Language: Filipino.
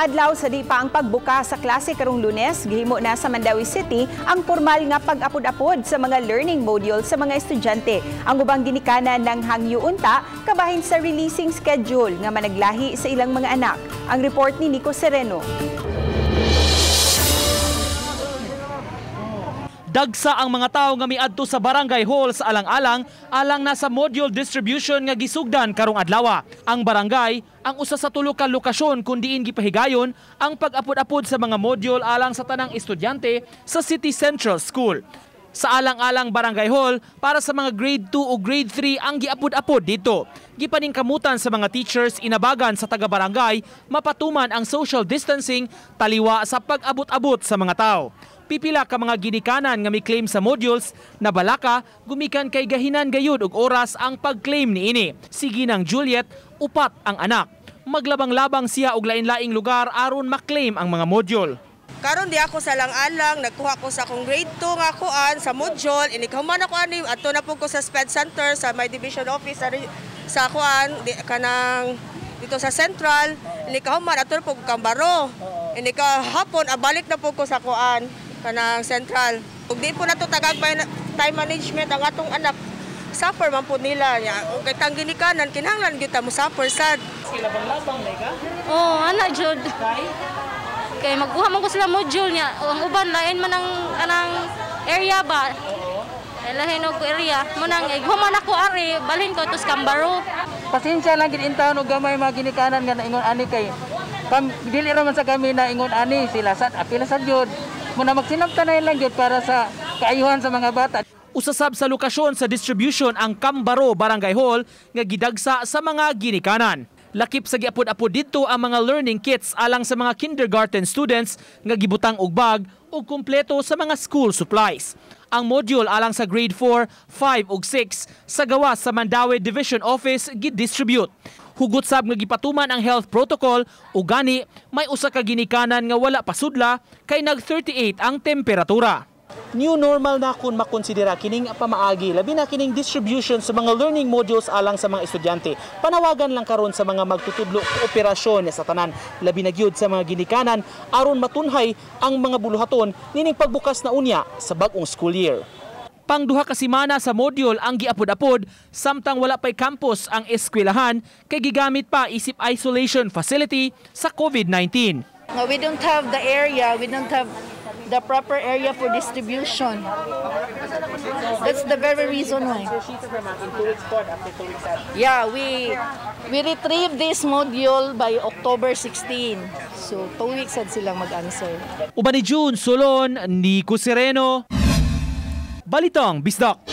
adlaw sa di ang pagbuka sa klase karong Lunes, gihimo na sa Mandawi City ang formal nga pag-apod-apod sa mga learning module sa mga estudyante. Ang ubang ginikanan ng hangyo unta kabahin sa releasing schedule nga managlahi sa ilang mga anak. Ang report ni Nico Sereno. Dagsa ang mga tao nga miadto sa barangay hall sa alang-alang alang nasa module distribution nga gisugdan karong adlaw. Ang barangay ang usa sa tulo ka lokasyon kun diin gipahigayon ang pag-apod-apod sa mga module alang sa tanang estudyante sa City Central School. Sa alang-alang barangay hall para sa mga grade 2 o grade 3 ang giapod-apod dito. Gipaningkamutan sa mga teachers inabagan sa taga-barangay mapatuman ang social distancing taliwa sa pag-abot-abot sa mga tao pipila ka mga ginikanan nga may claim sa modules na balaka gumikan kay gahinan gayud og oras ang pag-claim niini. Sige nang Juliet, upat ang anak. Maglabang-labang siya og lain-laing lugar aron maklaim ang mga module. Karon di ako sa lang-alang, nagkuha ko sa akong grade 2 nga kuan sa module, ini man ako ani adto na po ko sa SPED Center sa my division office sa, kuan di kanang dito sa Central, ini man ato po kambaro. Ini ka hapon abalik na po ko sa kuan kanang central. Ug di po nato tagag time management ang atong anak suffer man po nila nya. Ug kay tang ginikanan kinahanglan gyud ta mo suffer sad. Sila bang labang lay ka? Oh, ana jud. Kay Kay magkuha man ko sila module niya. Ang uban lain man ang kanang area ba. Eh, lahin og area. Mo nang ighuman ako ari, balhin ko tus Kambaro. Pasensya lang gid intawon og gamay mga ginikanan nga naingon ani kay Pam, dili raman sa kami na ingon ani sila sad apila sa jud muna magsinabtanay lang yun para sa kaayuhan sa mga bata. Usasab sa lokasyon sa distribution ang Kambaro Barangay Hall nga gidagsa sa mga ginikanan. Lakip sa giapod-apod dito ang mga learning kits alang sa mga kindergarten students nga gibutang og bag ug kumpleto sa mga school supplies. Ang module alang sa grade 4, 5 ug 6 sa gawas sa Mandawi Division Office gid-distribute hugot sab nga gipatuman ang health protocol ug gani may usa ka ginikanan nga wala pasudla kay nag 38 ang temperatura. New normal na kung makonsidera kining pamaagi labi na kining distribution sa mga learning modules alang sa mga estudyante. Panawagan lang karon sa mga magtutudlo kooperasyon sa tanan labi na gyud sa mga ginikanan aron matunhay ang mga buluhaton nining pagbukas na unya sa bag-ong school year pang duha ka semana sa module ang giapod-apod samtang wala pay campus ang eskwelahan kay gigamit pa isip isolation facility sa COVID-19. No, we don't have the area, we don't have the proper area for distribution. That's the very reason why. Yeah, we we retrieve this module by October 16. So, two weeks sad silang mag-answer. Uban ni June Solon, Nico Sereno, Balitong Bisdak.